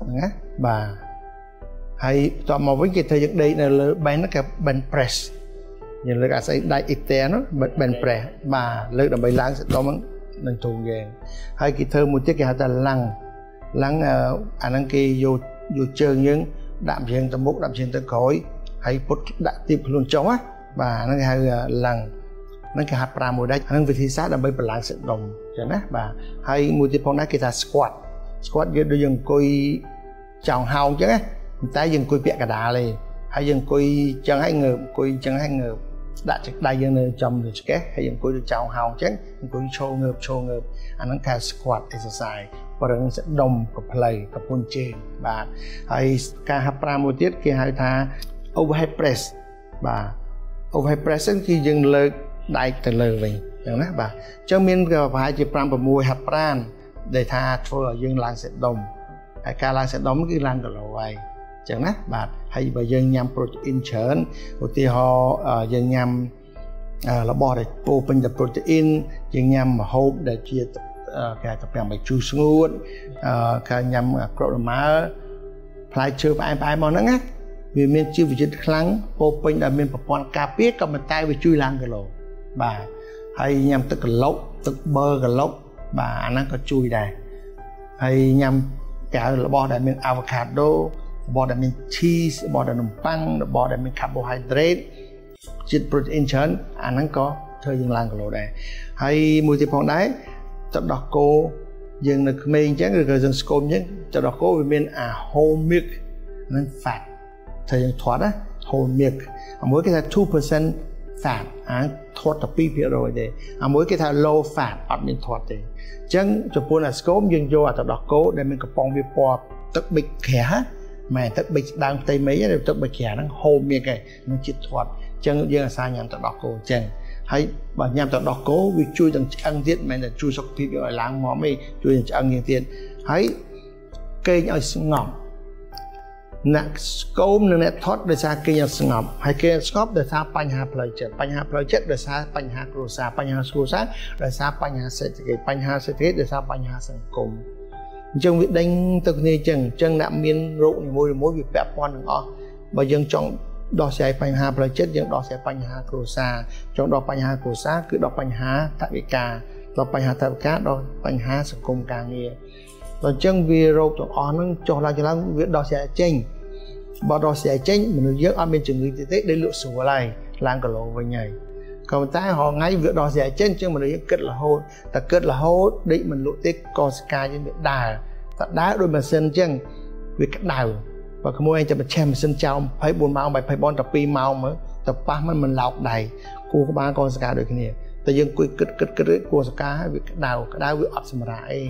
ហ្នឹងណាបាទ ហើយតមកវិញគេធ្វើយើងដេកនៅលើ bench គេ bench press យើងលើកអាស្អីដាច់អ៊ីតែនោះបិនប្រេះបាទលើកដើម្បីឡើងសដុំនឹងទូងយើងហើយគេធ្វើមួយទៀតគេហៅថាឡាំងឡាំងអាហ្នឹងគេយកយកជើងយើងដាក់ជើងទៅមុខដាក់ជើងទៅក្រោយហើយពុតដាក់ទីខ្លួនចុះណាបាទហ្នឹងគេហៅឡាំងហ្នឹងគេហាត់ប្រាមួយដាច់ហ្នឹងវិធីសាស្ត្រដើម្បីបឡើងសដុំចឹងណាបាទហើយមួយទៀតផងដែរគេថា squat squat យើងដូចយើងអង្គុយចောင်ហោងចឹងណា ប៉ុន្តែយើងអង្គុយពាក់កដាលទេហើយយើងអង្គុយចឹងហើយងើបអង្គុយចឹងហើយងើបដាក់ចិត្តដៃយើងនៅចំលើឆ្កេះហើយអង្គុយទៅចောင်ហោងចឹងអង្គុយឈរងើបឈរងើបអាហ្នឹងគេ squat exercise ប្រឹងស្ដុំកផ្លៃកពុនជើងបាទហើយការហាត់ប្រាមួយទៀតគេហៅថា overhead press បាទ overhead press គឺយើងលើកដៃទៅលើវិញអញ្ចឹងណាបាទអញ្ចឹងមានប្រហែលជា5 6ហាត់ប្រានដែលថាធ្វើឲ្យយើងឡើងសេះដុំហើយការឡើងសេះដុំគឺឡើងគីឡូហើយអញ្ចឹងណាបាទហើយបើយើងញ៉ាំ protein ច្រើនឧទាហរណ៍យើងញ៉ាំរបស់ដែលពោពេញទៅ protein យើងញ៉ាំម្ហូបដែលជាគេហៅថាប្រាំបាយជូរស្ងួតការញ៉ាំក្រូចរម៉ើផ្លែឈើផ្អែមផ្អែមមកហ្នឹងណាវាមានជីវជាតិខ្លាំងពោពេញដែលមានប្រព័ន្ធការពារក៏ប៉ុន្តែវាជួយឡើងគីឡូបាទហើយញ៉ាំទឹកក្លុកទឹកបឺក្លុកបាទអាហ្នឹងក៏ជួយដែរហើយញ៉ាំកៅរបស់ដែលមាន avocado របស់ដែលមាន cheese របស់ដែលនំប៉័ងរបស់ដែលមាន carbohydrate ជាតិ protein ច្រើនអាហ្នឹងក៏ធ្វើយើងឡើងគីឡូដែរហើយមួយទៀតផងដែរទឹកដោះគោយើងនៅក្មេងអញ្ចឹងឬក៏យើងស្គមអញ្ចឹងទឹកដោះគោវាមានអា whole milk និង fat ថាយើងធាត់ណា whole milk មួយគេថា2% fat អាធាត់តែ2%ទេអាមួយគេថា low fat អត់មានធាត់ទេអញ្ចឹងចំពោះអាស្គមយើងយកអាទៅដោះគោដែលមានកំប៉ុងវាពណ៌ទឹកប៊ិចក្រាស់ ម៉ែទឹកប៊ិចដើមផ្ទៃមេឃទឹកប៊ិចក្រាស់ហ្នឹងហូមមានគេនឹងជាតិធាត់អញ្ចឹងយើងអាសាញ៉ាំទៅដោះគោអញ្ចឹងហើយបើញ៉ាំទៅដោះគោវាជួយទាំងឆ្អឹងទៀតមិនមែនតែជួយសុខភាពឲ្យឡើងមាំទេជួយទាំងឆ្អឹងយើងទៀតហើយគេងឲ្យស្ងប់អ្នកស្គមនិងអ្នកថត់ដោយសារគេអត់ស្ងប់ហើយគេស្ងប់ដោយសារបញ្ហាផ្លូវចិត្តបញ្ហាផ្លូវចិត្តដោយសារបញ្ហាគ្រួសារបញ្ហាគ្រួសារដោយសារបញ្ហាសេដ្ឋកិច្ចបញ្ហាសេដ្ឋកិច្ចដោយសារបញ្ហាសង្គម អញ្ចឹងវាដេញទៅគ្នាអញ្ចឹងអញ្ចឹងអ្នកមានរោគនីមួយៗវាពាក់ព័ន្ធទាំងអស់បើយើងចង់ដោះស្រាយបញ្ហាផ្លូវចិត្តយើងដោះស្រាយបញ្ហាគ្រួសារចង់ដោះបញ្ហាគ្រួសារគឺដោះបញ្ហាថវិកាដោះបញ្ហាថវិកាដោះបញ្ហាសង្គមការងារដល់អញ្ចឹងវារោគទាំងអស់ហ្នឹងចុះឡើងចឡើងវាដោះស្រាយចេញបើដោះស្រាយចេញមនុស្សយើងអត់មានជំងឺទៀតទេដែលលក់ស្រួលហើយឡើងគីឡូវិញហើយ ក៏ប៉ុន្តែរហងៃវាដោះស្រាយចេញជាងមនុស្សយើងគិតរហូតតែគិតរហូតដេកមិនលក់ទេក៏ស្កាយយើងវាដើរតែដើរដោយម៉ាស៊ីនអញ្ចឹងវាក្តៅបើក្មួយឯងចាំបច្ឆេះម៉ាស៊ីនចោល24ម៉ោង24បនតែ2ម៉ោងមើលតែប៉ះមិនមិនឡោកដៃគូក្បាលក៏ស្កាដូចគ្នាតែយើងគួយគិតគិតគិតគួរស្កាវាក្តៅក្តៅវាអត់សម្រាប់អី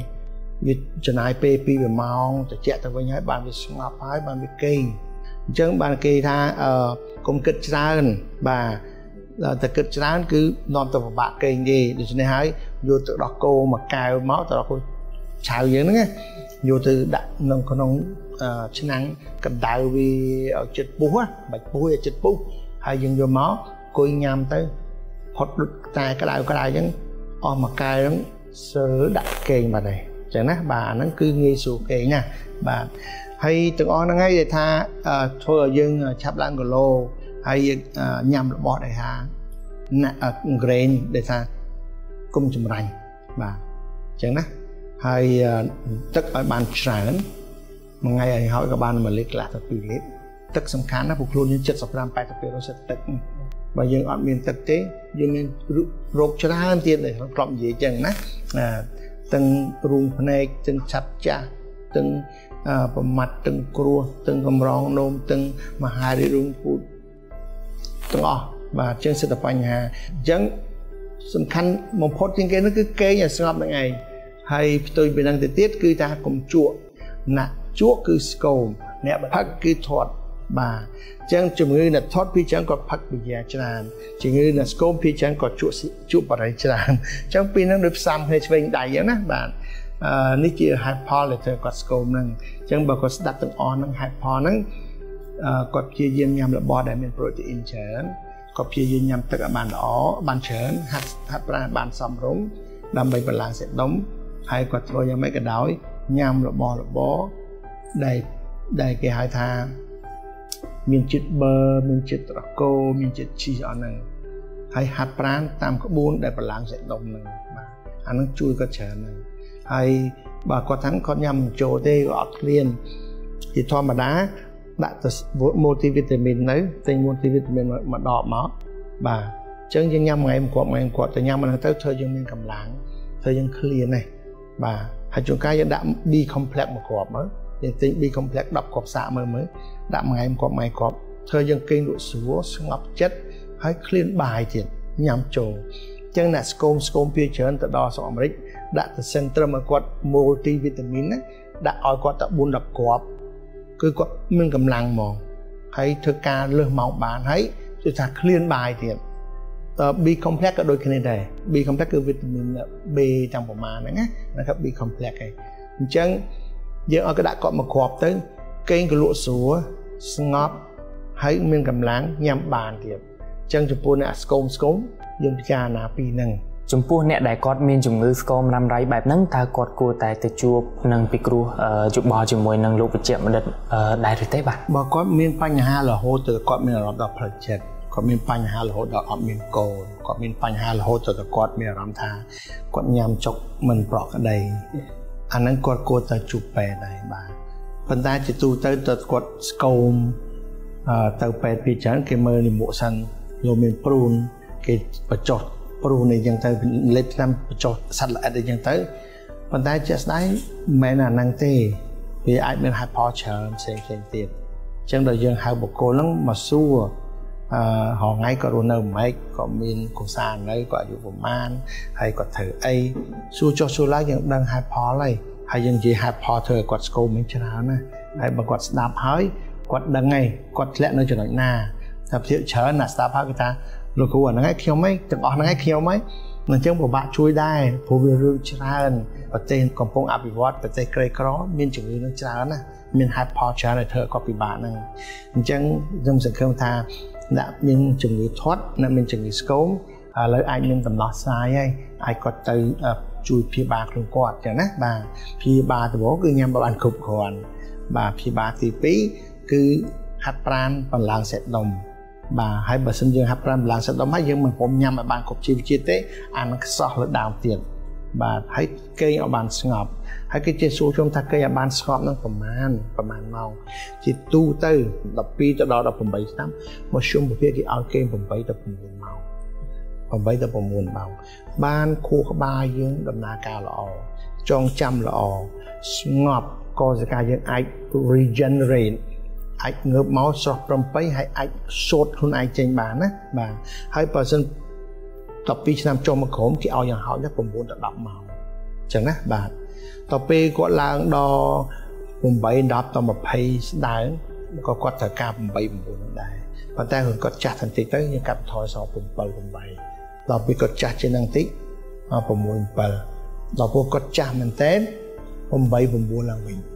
វាចំណាយពេល2ម៉ោងត្រជាក់ទៅវិញហើយបានវាស្ងប់ហើយបានវាគេងអញ្ចឹងបានគេថាអឺកុំគិតច្រើនបាទ តែគិតច្រើនគឺនាំទៅពិបាកគេងទេដូច្នេះហើយយកទៅដោះគោមួយកែវមកទៅដោះគោឆៅយើងហ្នឹងយកទៅដាក់ក្នុងក្នុងឆ្នាំងកណ្ដៅវាឲ្យចិត្តពុះបាច់ពុះឲ្យចិត្តពុះហើយយើងយកមកអង្គុយញ៉ាំទៅផុតដុតតែក្តៅក្តៅអញ្ចឹងអស់មួយកែវហ្នឹងសើដាក់គេងបាត់ហើយអញ្ចឹងណាបាទអាហ្នឹងគឺងាយស្រួលគេងណាបាទហើយទាំងអស់ហ្នឹងហើយដែលថាធ្វើឲ្យយើងឆាប់ឡើងគីឡូ ហើយញ៉ាំរបស់ដែលថាណាក្រែងដែលថាគុំចម្រាញ់បាទអញ្ចឹងណាហើយទឹកឲ្យបានច្រើនមួយថ្ងៃឲ្យហើយក៏បាន1លីត្រខ្លះទៅ2លីត្រទឹកសំខាន់ណាព្រោះខ្លួនយើង75 80%សិតទឹកបើយើងអត់មានទឹកទេយើងមានរោគច្រើនទៀតដែលគ្រាប់និយាយអញ្ចឹងណាទាំងរូងភ្នែកទាំងឆាប់ចាស់ទាំងប្រមាត់ទាំងគ្រោះទាំងកំរងនោមទាំងមហារីរុងពូត ទាំងអស់បាទជាងសិទ្ធិបញ្ហាអញ្ចឹងសំខាន់បំផុតជាងគេនោះគឺគេងឲ្យស្ងប់នឹងឯងហើយផ្ទុយពីនឹងទៅទៀតគឺថាកុំជក់ណាក់ជក់គឺស្គមអ្នកផឹកគឺធាត់បាទអញ្ចឹងជំងឺអ្នកធាត់ពីចឹងក៏ផឹកវិញ្ញាច្រើនជំងឺអ្នកស្គមពីចឹងក៏ជក់ជក់បរិយច្រើនអញ្ចឹងពីនឹងដូចផ្សំគ្នាឆ្វេងដៃអញ្ចឹងណាបាទនេះជា high pol ដែលធ្វើគាត់ស្គមហ្នឹងអញ្ចឹងបើគាត់ស្ដាប់ទាំងអស់ហ្នឹង high pol ហ្នឹង គាត់ព្យាយាមញ៉ាំរបស់ដែលមាន protein ច្រើនគាត់ព្យាយាមញ៉ាំទឹកឲ្យបានល្អបានច្រើនហាត់ហាត់ប្រាណបានសមរម្យដើម្បីបលាំងសេះដុំហើយគាត់ធ្វើយ៉ាងម៉េចក៏ដោយញ៉ាំរបស់របរដែលដែលគេហៅថាមានជាតិប៊ឺមានជាតិត្រកូលមានជាតិជីសអស់ហ្នឹងហើយហាត់ប្រាណតាមក្បួនដែលប្រឡាំងសាច់ដុំហ្នឹងបាទអានឹងជួយគាត់ច្រើនហើយហើយបើគាត់ថាគាត់ញ៉ាំចូលទេក៏អត់ឃ្លានជាធម្មតា ដាក់ទៅ multivitamin នៅទិញ multivitamin មកដបមកបាទអញ្ចឹងយើងញ៉ាំថ្ងៃមួយគ្រាប់ថ្ងៃមួយគ្រាប់ទៅញ៉ាំហ្នឹងទៅធ្វើយើងមានកម្លាំងធ្វើយើងឃ្លានណាបាទហើយជួនកាលយើងដាក់ B complex មួយគ្រាប់មើលយើងទិញ B complex 10គ្រាប់សាកមើលមើលដាក់មួយថ្ងៃមួយគ្រាប់ថ្ងៃគ្រាប់ធ្វើយើងគេងលក់ស្រួលស្ងប់ចិត្តហើយឃ្លានបាយទៀតញ៉ាំចូលអញ្ចឹងអ្នកស្គមស្គមពីច្រើនទៅដល់ស្រុកអាមេរិកដាក់ទៅ Centrum ឲ្យគាត់ multi vitamin ណាដាក់ឲ្យគាត់ទៅ4 10គ្រាប់ គឺគាត់មានកម្លាំងហ្មងហើយធ្វើការលើសម៉ោងបានហើយគឺថាឃ្លានបាយទៀតតើ B complex ក៏ដូចគ្នាដែរ B complex គឺវីតាមីន B ទាំងប្រមាណហ្នឹងណាហ្នឹងគឺ B complex ឯងអញ្ចឹងយើងឲ្យកដាក់គាត់មកគ្រាប់ទៅកេងក៏លក់ស្រួលស្ងប់ហើយមានកម្លាំងញ៉ាំបានទៀតអញ្ចឹងចំពោះអ្នកស្គមស្គមយើងពិចារណាពីហ្នឹង ចំពោះអ្នកដែលគាត់មានជំងឺស្គមរ៉ាំរ៉ៃបែបហ្នឹងតើគាត់គួរតែទៅជួបនឹងពិគ្រោះយោបល់ជាមួយនឹងលោកវិជ្ជបណ្ឌិតដែរឬទេបាទបើគាត់មានបញ្ហារហូតទៅគាត់មានអារម្មណ៍ដល់ផ្លូវចិត្តគាត់មានបញ្ហារហូតដល់អត់មានកូនគាត់មានបញ្ហារហូតទៅគាត់មានអារម្មណ៍ថាគាត់ញ៉ាំចុកមិនប្រក្រតីអាហ្នឹងគាត់គួរទៅជួបពេទ្យដែរបាទប៉ុន្តែជាទូទៅទៅគាត់ស្គមទៅពេទ្យពីច្រើនគេមើលនិមុខសិនលោកមានព្រូនគេបញ្ចុះ ព្រូនអីចឹងទៅលេបឆ្នាំបញ្ចុះសត្វល្អិតអីចឹងទៅប៉ុន្តែជាក់ស្ដែងមិនមែនអាហ្នឹងទេវាអាចមានហេតុផលច្រើនផ្សេងផ្សេងទៀតអញ្ចឹងដល់យើងហៅបុគ្គលហ្នឹងមកសួរអឺហងៃក៏រស់នៅម៉េចក៏មានគូសារនៅក៏អាយុប្រមាណហើយគាត់ធ្វើអីសួរចុះសួរឡើងយើងដឹងហេតុផលហើយហើយយើងនិយាយហេតុផលធ្វើឲ្យគាត់ស្គមមិនច្រើនណាហើយបើគាត់ស្ដាប់ហើយគាត់ដឹងហើយគាត់ធ្លាក់នៅចំណុចណាតែភាគច្រើនអ្នកស្ដាប់ហើយគេថា លោកគ្រូអាហ្នឹងឯងខ្ញុំឯងទាំងអស់ហ្នឹងឯងខ្ញុំឯងអញ្ចឹងពិបាកជួយដែរព្រោះវារឿងច្រើនប្រទេសកំពុងអភិវឌ្ឍប្រទេសក្រីក្រមានជំងឺនឹងច្រើនណាមានហេតុផលច្រើនដែលធ្វើឲ្យគាត់ពិបាកហ្នឹងអញ្ចឹងខ្ញុំសង្ឃឹមថាអ្នកមានជំងឺធាត់អ្នកមានជំងឺស្គមឥឡូវអាចមានដំណោះស្រាយហើយអាចគាត់ទៅជួយព្យាបាលខ្លួនគាត់ចឹងណាបាទព្យាបាលដំបូងគឺញ៉ាំបានគ្រប់គ្រាន់បាទព្យាបាលទី2គឺហាត់ប្រាណបន្លងសេះដុំ បាទហើយបើសិនយើងហាត់ប្រាណបន្លងសេះដុំហើយយើងមិនព្រមញ៉ាំឲ្យបានគ្រប់ជីវជាតិទេអានឹងខ្សោះលើដើមទៀតបាទហើយគេងឲ្យបានស្ងប់ហើយគេជាសួរខ្ញុំថាគេឲ្យបានស្ងប់នឹងប្រមាណប្រមាណម៉ោងជាទូទៅ12ទៅដល់18ឆ្នាំមកជុំពភាគេឲ្យគេ8ទៅ9ម៉ោង8ទៅ9ម៉ោងបានខួរក្បាលយើងដំណើរការល្អចងចាំល្អស្ងប់កោសិកាយើងអាច regenerate អាចងើបមកស្រស់ប្រំពៃហើយអាចសូត្រខ្លួនឯងចេញបានណាបាទហើយបើសិន12ឆ្នាំចុះមកក្រុមគេឲ្យយ៉ាងហោច9ទៅ10ម៉ោងអញ្ចឹងណាបាទដល់ពេលគាត់ឡើងដល់8 10ដល់20ស្ដើងក៏គាត់ត្រូវការ8 9ហ្នឹងដែរប៉ុន្តែគាត់គាត់ចាស់បន្តិចទៅយើងកាត់បន្ថយសល់7 8ដល់ពេលគាត់ចាស់ជាងហ្នឹងតិច6 7ដល់ពេលគាត់ចាស់មែនតើ8 9ឡើងវិញអញ្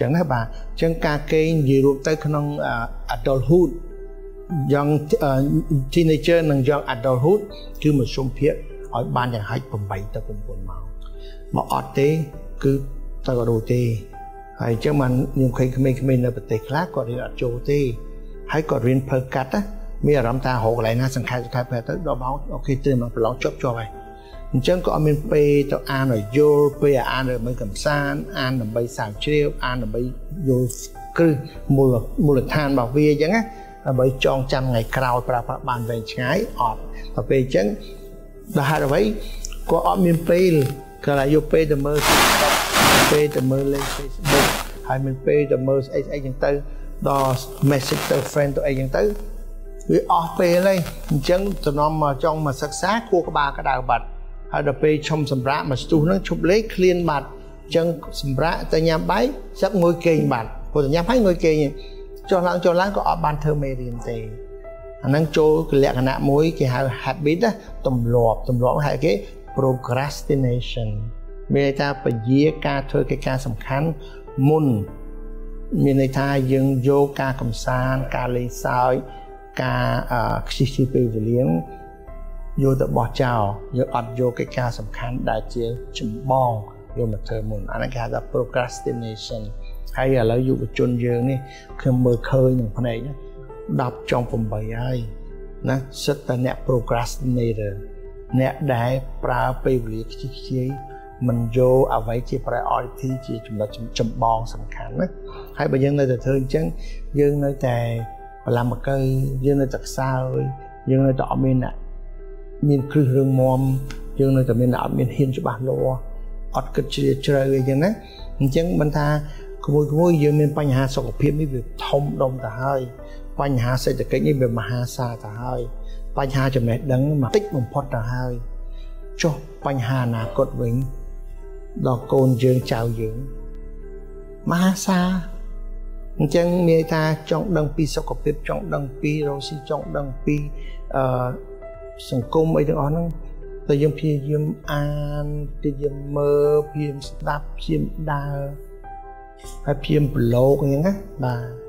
ចឹងណាបាទអញ្ចឹងការគេងនិយាយរួមទៅក្នុង adulthood young uh, teenager និង young adulthood គឺមធ្យមភាគឲ្យបានយ៉ាងហោច8ទៅ9ម៉ោងមកអត់ទេគឺទៅអត់រួចទេហើយអញ្ចឹងបានខ្ញុំឃើញក្មេងៗនៅប្រទេសខ្លះគាត់រៀនអត់ចូលទេហើយគាត់រៀនភើកាត់ណាមានអារម្មណ៍ថារកកន្លែងណាសង្ខេបសង្ខេបទៅដល់ម៉ោងអូខេទៅមកប្រឡងជាប់ជាប់ហើយ អញ្ចឹងក៏អត់មានពេលទៅអានឲ្យយល់ពេលអានដើម្បីកំសាន្តអានដើម្បីសាវជ្រាវអានដើម្បីយល់គ្រឹះមូលមូលដ្ឋានរបស់វាអញ្ចឹងណាដើម្បីចងចាំថ្ងៃក្រោយប្រើប្រាស់បានវែងឆ្ងាយអត់ដល់ពេលអញ្ចឹងដល់ហេតុអ្វីក៏អត់មានពេលក៏តែយកពេលទៅមើល TikTok ពេលទៅមើលលេង Facebook ហើយមានពេលទៅមើលស្អីស្អីចឹងទៅដល់ message ទៅ friend ទៅអីចឹងទៅវាអស់ពេលហើយអញ្ចឹងសំណំមកចង់មកសិក្សាគួរក្បាលក្តៅបាត់ ហើយដល់ពេលឈុំសម្រាប់មកស្ទុះហ្នឹងឈប់លេងឃ្លានបាត់អញ្ចឹងសម្រាប់ទៅញ៉ាំបាយសឹកងុយគេងបាត់ព្រោះតែញ៉ាំហើយងុយគេងចុះឡើងចុះឡើងក៏អត់បានធ្វើមេរៀនទេអាហ្នឹងចូលលក្ខណៈមួយគេហៅ habit ណាទម្លាប់ទម្លាប់ហៅគេ procrastination មានន័យថាពជាការធ្វើកិច្ចការសំខាន់មុនមានន័យថាយើងយកការកំសាន្តការលេងសើចការខ្ជិះជាពេលវេលា យកទៅបោះចោលយើងអត់យកកិច្ចការសំខាន់ដែលជាចម្បងយកមកធ្វើមុនអានេះគេហៅថា procrastination ហើយឥឡូវយុវជនយើងនេះខ្ញុំមើលឃើញនឹងភ្នែក10ចុង8ហើយណាសិតតែអ្នក procrastinator អ្នកដែលប្រើពេលវេលាខ្ជិះខ្ជាយមិនយកអ្វីជា priority ជាចំណុចចម្បងសំខាន់ណាហើយបើយើងនៅតែធ្វើអញ្ចឹងយើងនៅតែបលមកៅយើងនៅតែខ្សោយយើងនៅតែអត់មាន មានគ្រឹះរឿងមមយើងនៅតែមានអត់មានហ៊ានច្បាស់លាស់អត់គិតជ្រាលជ្រៅអីចឹងណាអញ្ចឹងមិនថាក្មួយក្មួយយើងមានបញ្ហាសុខភាពនេះវាធំដុំទៅហើយបញ្ហាសេដ្ឋកិច្ចនេះវាមហាសាលទៅហើយបញ្ហាចំណេះដឹងមកតិចបំផុតទៅហើយចុះបញ្ហាអនាគតវិញដល់កូនយើងចៅយើងមហាសាអញ្ចឹងមានថាចង់ដឹងពីសុខភាពចង់ដឹងពីរស់ស៊ីចង់ដឹងពីអឺ សង្គមអីទាំងអស់ហ្នឹងតែយើងព្យាយាមអានព្យាយាមមើលព្យាយាមស្ដាប់ព្យាយាមដើរហើយព្យាយាមប្រឡូកអញ្ចឹងណាបាទ